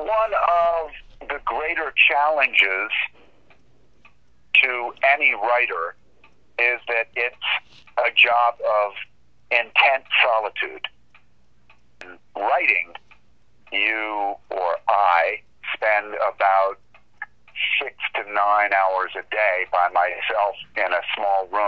one of the greater challenges to any writer is that it's a job of intense solitude. In writing, you or I spend about six to nine hours a day by myself in a small room